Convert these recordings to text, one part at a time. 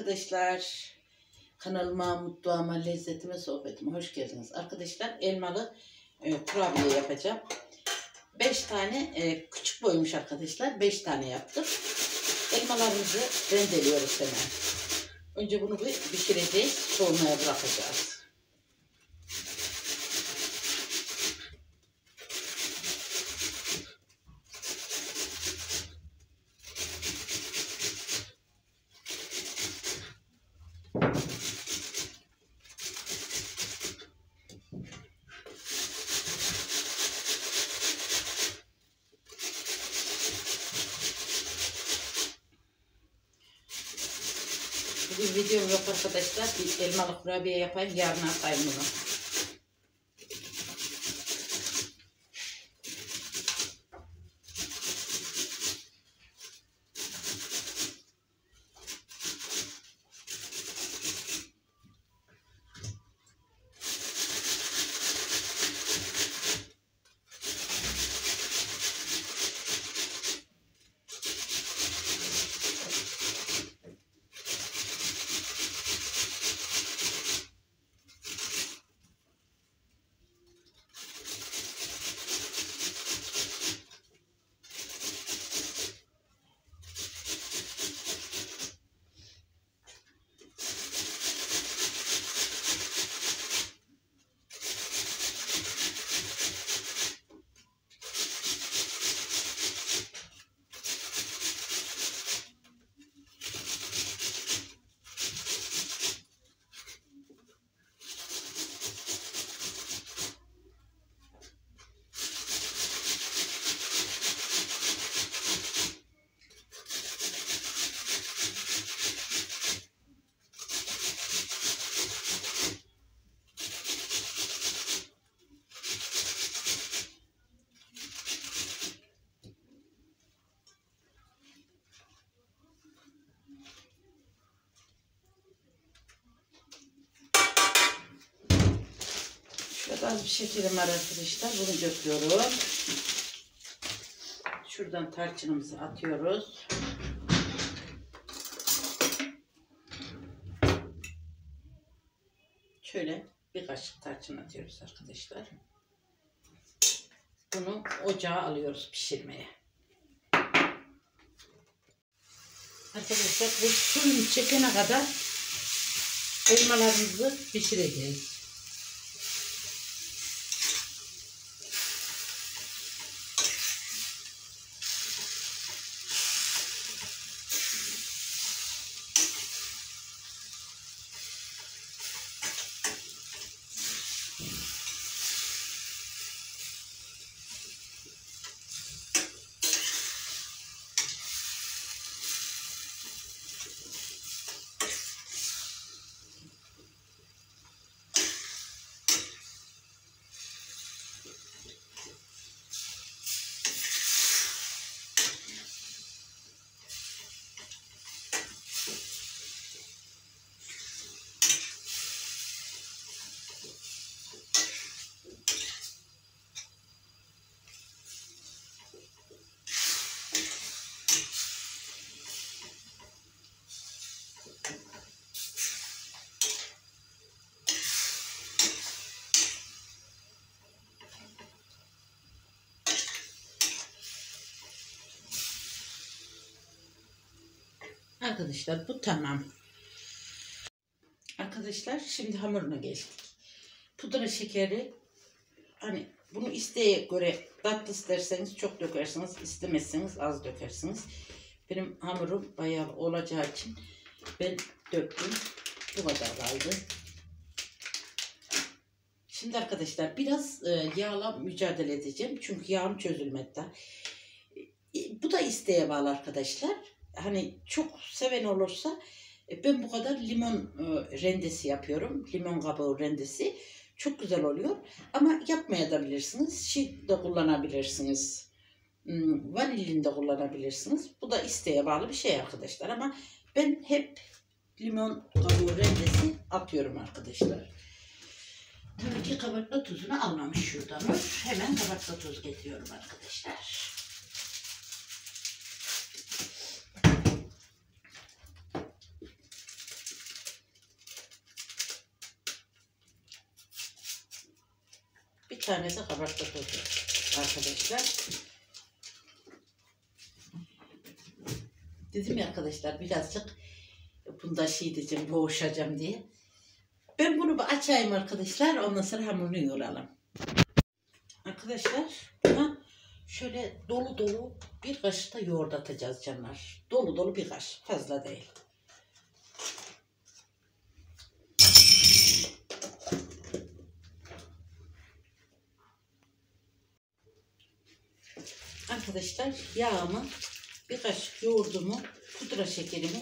arkadaşlar. Kanalıma, mutfağıma, lezzetime, sohbetime hoş geldiniz. Arkadaşlar elmalı e, kurabiye yapacağım. 5 tane e, küçük boymuş arkadaşlar. 5 tane yaptım. Elmalarımızı rendeliyoruz hemen. Önce bunu bir pişireceğiz. Soğumaya bırakacağız. Videom yok arkadaşlar. Bir elmalı kurabiye yapayım. Yarın atayım bunu. Şurada az bir şekerim arkadaşlar. Bunu döküyorum. Şuradan tarçınımızı atıyoruz. Şöyle bir kaşık tarçın atıyoruz arkadaşlar. Bunu ocağa alıyoruz pişirmeye. Arkadaşlar bu suyun çekene kadar elmalarımızı pişireceğiz. Arkadaşlar bu tamam. Arkadaşlar şimdi hamuruna geldik. Pudra şekeri hani bunu isteğe göre tatlı isterseniz çok dökersiniz. istemezseniz az dökersiniz. Benim hamurum bayağı olacağı için ben döktüm. Bu kadar kaldı. Şimdi arkadaşlar biraz e, yağla mücadele edeceğim. Çünkü yağım çözülmedi daha. E, bu da isteğe bağlı arkadaşlar hani çok seven olursa e, ben bu kadar limon e, rendesi yapıyorum. Limon kabuğu rendesi. Çok güzel oluyor. Ama yapmaya da bilirsiniz. Şey de kullanabilirsiniz. Hmm, Vanilin de kullanabilirsiniz. Bu da isteğe bağlı bir şey arkadaşlar. Ama ben hep limon kabuğu rendesi atıyorum arkadaşlar. Tabii ki kabartma tuzunu almamış şuradan. Hemen kabartma tuz getiriyorum arkadaşlar. Tane de kabartma tozu arkadaşlar. Dedim ya arkadaşlar birazcık bunda şey diyeceğim, boğuşacağım diye. Ben bunu bir açayım arkadaşlar. Ondan sonra hamurunu yoğuralım. Arkadaşlar buna şöyle dolu dolu bir kaşık da yoğurt atacağız canlar. Dolu dolu bir kaşık. Fazla değil. Arkadaşlar yağımı bir kaşık yoğurdumu, pudra şekerimi,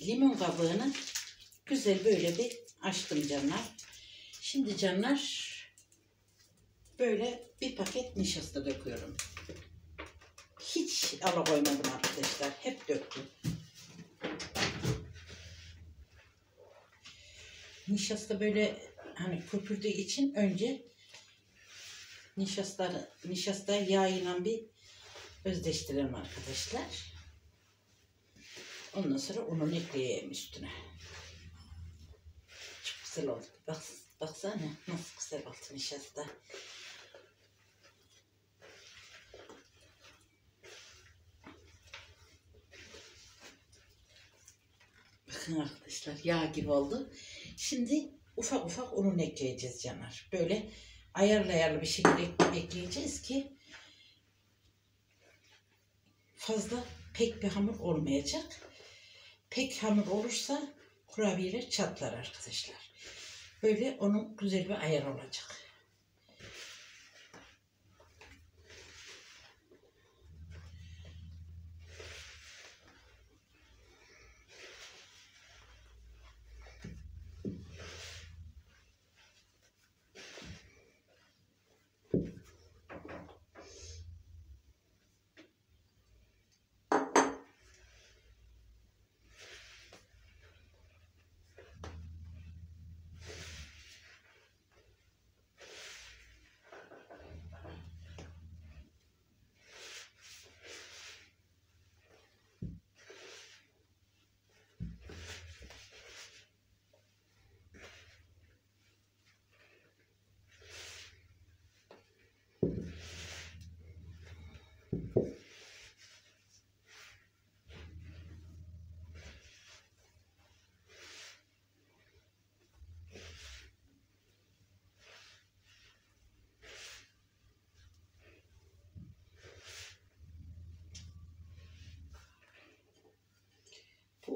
limon kabuğunu güzel böyle bir açtım canlar. Şimdi canlar böyle bir paket nişasta döküyorum. Hiç ala koymadım arkadaşlar. Hep döktüm. Nişasta böyle hani köpürdüğü için önce nişasta nişasta yağıyla bir özdeştirelim arkadaşlar. Ondan sonra ununu ekleyeyim üstüne. Çok güzel oldu. Bak, baksana nasıl güzel oldu nişasta. Bakın arkadaşlar yağ gibi oldu. Şimdi ufak ufak ununu ekleyeceğiz canlar. Böyle ayarlı ayarlı bir şekilde ekleyeceğiz ki fazla pek bir hamur olmayacak. Pek hamur olursa kurabiyeler çatlar arkadaşlar. Böyle onun güzel bir ayar olacak.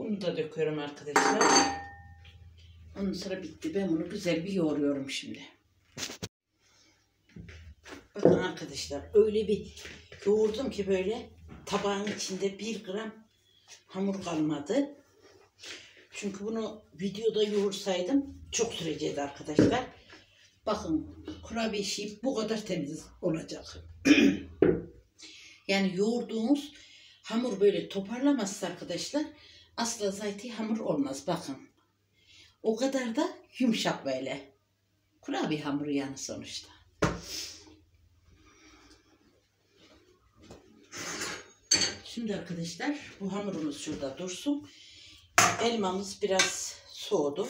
Bunu da döküyorum arkadaşlar. Ondan sonra bitti. Ben bunu güzel bir yoğuruyorum şimdi. Bakın arkadaşlar öyle bir yoğurdum ki böyle tabağın içinde bir gram hamur kalmadı. Çünkü bunu videoda yoğursaydım çok sürecekti arkadaşlar. Bakın kurabiye şey bu kadar temiz olacak. yani yoğurduğumuz hamur böyle toparlamazsa arkadaşlar asla zayti hamur olmaz bakın. O kadar da yumuşak böyle. Kurabiye hamuru yani sonuçta. Şimdi arkadaşlar bu hamurumuz şurada dursun. Elmamız biraz soğudu.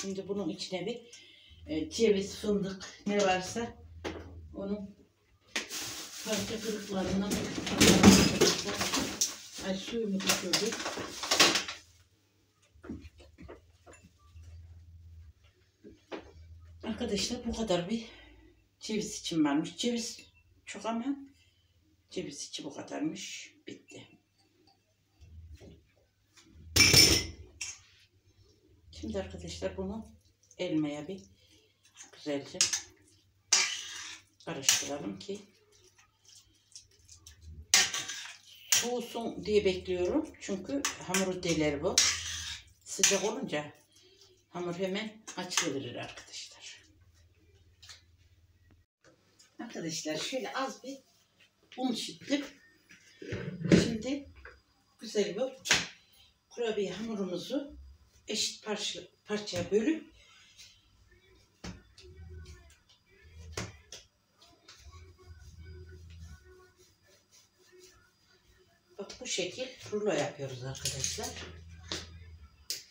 Şimdi bunun içine bir e, ceviz, fındık ne varsa onun parça kırıklarından Ay suyumu düşürdük. Arkadaşlar bu kadar bir ceviz için varmış. Ceviz çok ama ceviz içi bu kadarmış. Bitti. Şimdi arkadaşlar bunu elmaya bir güzelce karıştıralım ki soğusun diye bekliyorum. Çünkü hamuru deler bu. Sıcak olunca hamur hemen açılır arkadaşlar. Arkadaşlar şöyle az bir un şittim. Şimdi güzel bir kurabiye hamurumuzu eşit parça, parçaya bölüp Bak bu şekil rulo yapıyoruz arkadaşlar.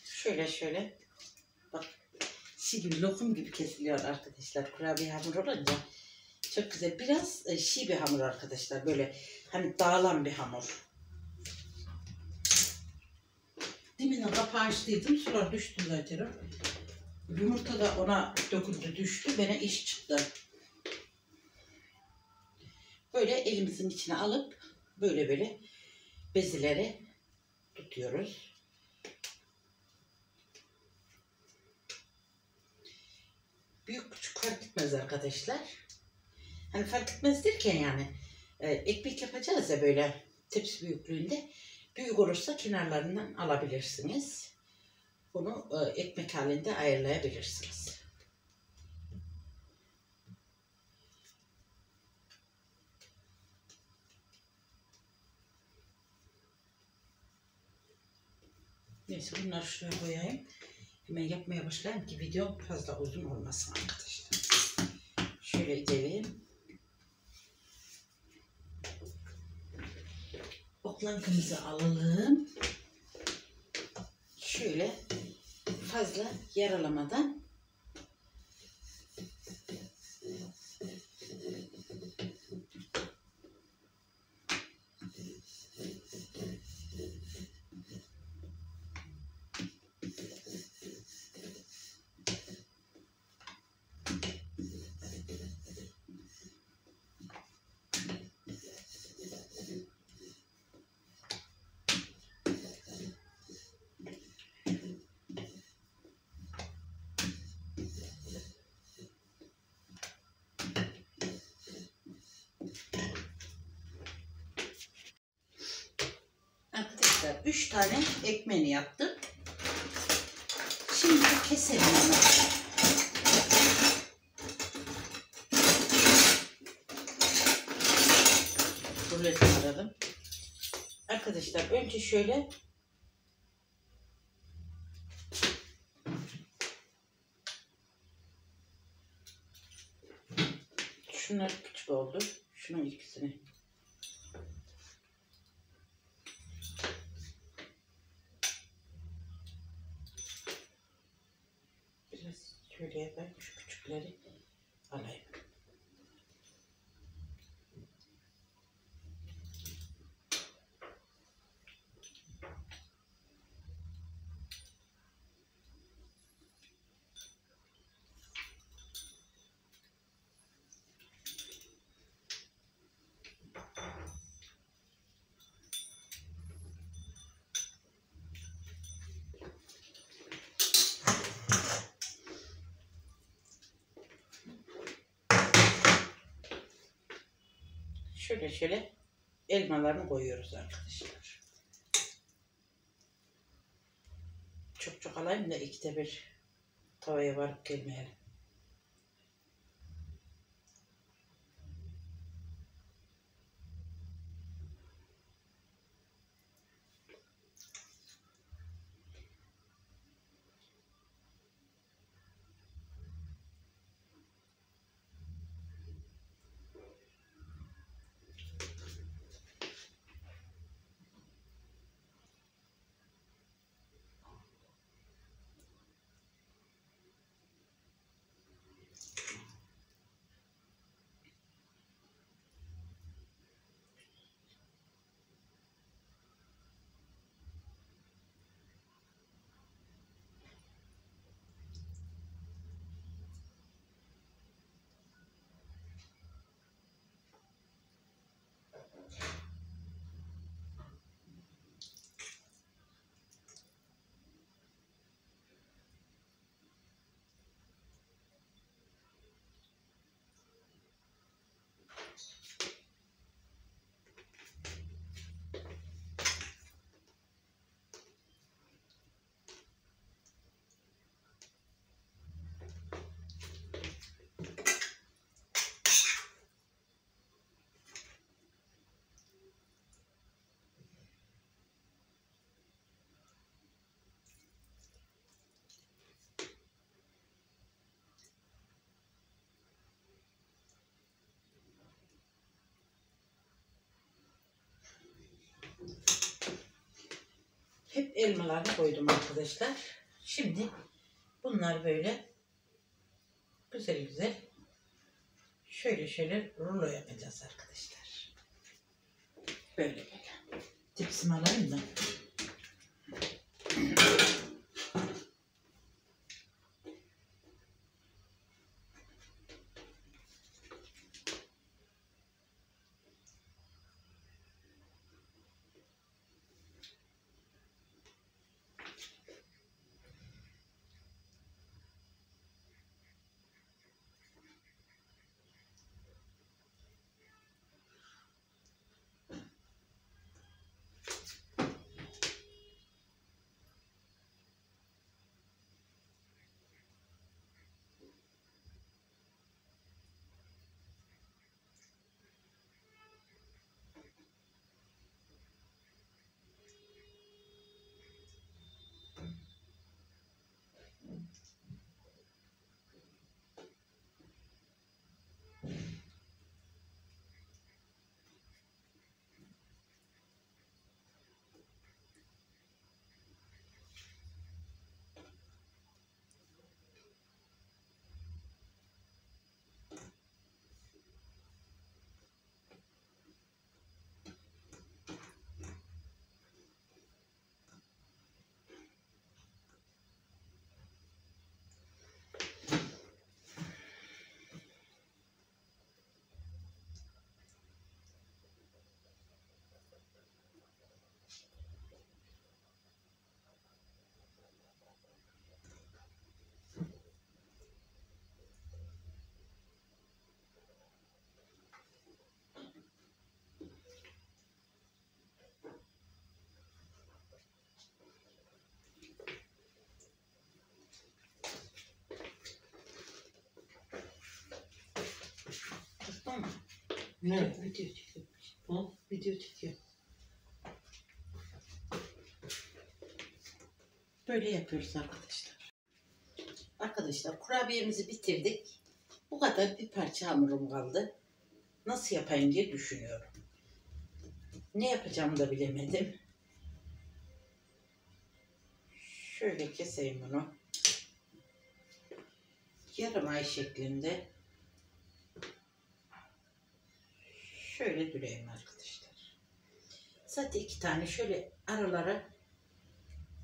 Şöyle şöyle. Bak gibi lokum gibi kesiliyor arkadaşlar. Kurabiye hamur olunca çok güzel. Biraz e, şi bir hamur arkadaşlar. Böyle hani dağılan bir hamur. Demin kapağı açtıydım. Sular düştü zaten. Yumurta da ona döküldü düştü. Bana iş çıktı. Böyle elimizin içine alıp böyle böyle bezileri tutuyoruz. Büyük küçük fark etmez arkadaşlar. Hani fark etmez derken yani e, ekmek yapacağız ya böyle tepsi büyüklüğünde. Büyük olursa kenarlarından alabilirsiniz. Bunu e, ekmek halinde ayarlayabilirsiniz. Neyse bunları şuraya koyayım. Hemen yapmaya başlayayım ki video fazla uzun olmasın arkadaşlar. Şöyle gidelim. Oklankımızı alalım. Şöyle fazla yaralamadan Arkadaşlar 3 tane ekmeğini yaptım. Şimdi keselim onu. Ruleti aralım. Arkadaşlar önce şöyle Şunlar küçük oldu. Şunun ikisini Şöyle yapayım. Şu küçükleri alayım. Şöyle şöyle elmalarını koyuyoruz arkadaşlar. Çok çok alayım da ikide bir tavaya varıp gelmeyelim. Hep elmalarını koydum arkadaşlar. Şimdi bunlar böyle güzel güzel şöyle şöyle rulo yapacağız arkadaşlar. Böyle böyle. Tepsimi alayım mı? Ne? Video çekiyor. Ha? Video çekiyor. Böyle yapıyoruz arkadaşlar. Arkadaşlar kurabiyemizi bitirdik. Bu kadar bir parça hamurum kaldı. Nasıl yapayım diye düşünüyorum. Ne yapacağımı da bilemedim. Şöyle keseyim bunu. Yarım ay şeklinde. Şöyle düreyim arkadaşlar. Zaten iki tane şöyle aralara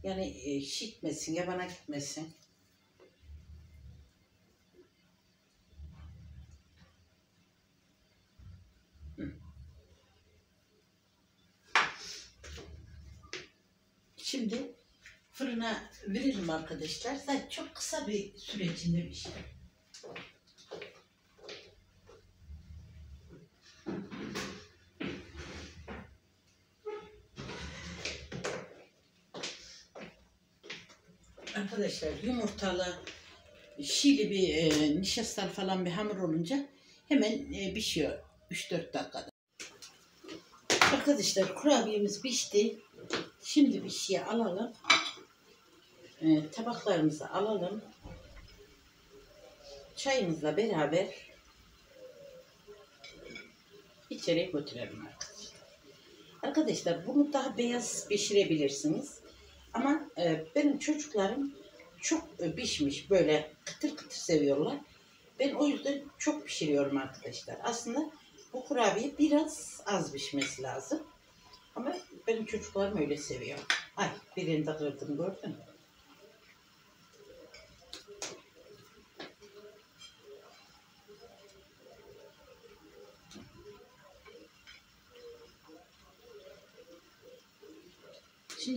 yani e, şişmesin, yabana gitmesin. Şimdi fırına verelim arkadaşlar. Zaten çok kısa bir süre içinde bir şey. Arkadaşlar yumurtalı, şili bir e, nişastalı falan bir hamur olunca hemen e, pişiyor 3-4 dakikada. Arkadaşlar kurabiyemiz pişti. Şimdi bir şey alalım. E, tabaklarımızı alalım. Çayımızla beraber içeriye götürelim arkadaşlar. Arkadaşlar bunu daha beyaz pişirebilirsiniz. Ama e, benim çocuklarım çok e, pişmiş böyle kıtır kıtır seviyorlar. Ben o yüzden çok pişiriyorum arkadaşlar. Aslında bu kurabiye biraz az pişmesi lazım. Ama benim çocuklarım öyle seviyor. Ay birini de kırdım gördün mü?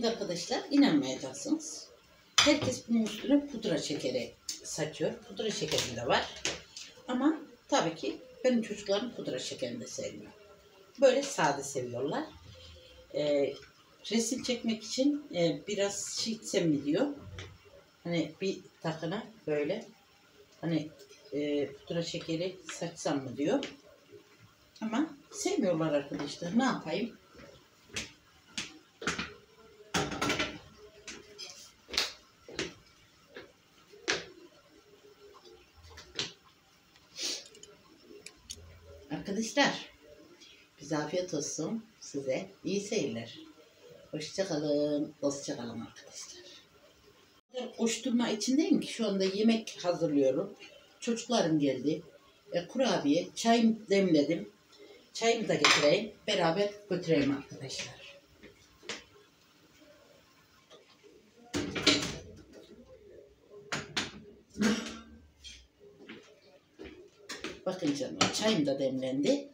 Şimdi arkadaşlar inanmayacaksınız. Herkes bunun üstüne pudra şekeri saçıyor. Pudra şekeri de var. Ama tabii ki benim çocuklarım pudra şekerini de sevmiyor. Böyle sade seviyorlar. Ee, resim çekmek için e, biraz şitsem mi diyor. Hani bir takına böyle hani e, pudra şekeri saçsam mı diyor. Ama sevmiyorlar arkadaşlar. Ne yapayım? Arkadaşlar, bize afiyet olsun size. iyi seyirler. Hoşçakalın, hoşçakalın arkadaşlar. Koşturma içindeyim ki şu anda yemek hazırlıyorum. Çocuklarım geldi. E, kurabiye, çayımı demledim. Çayımı da getireyim. Beraber götüreyim arkadaşlar. Bakın canım çayım da demlendi.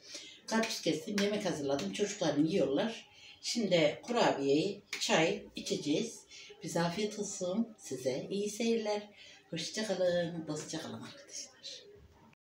Karpuz kestim, yemek hazırladım. Çocuklarım yiyorlar. Şimdi kurabiyeyi, çay içeceğiz. Bize afiyet olsun. Size iyi seyirler. Hoşçakalın. Dostça kalın arkadaşlar.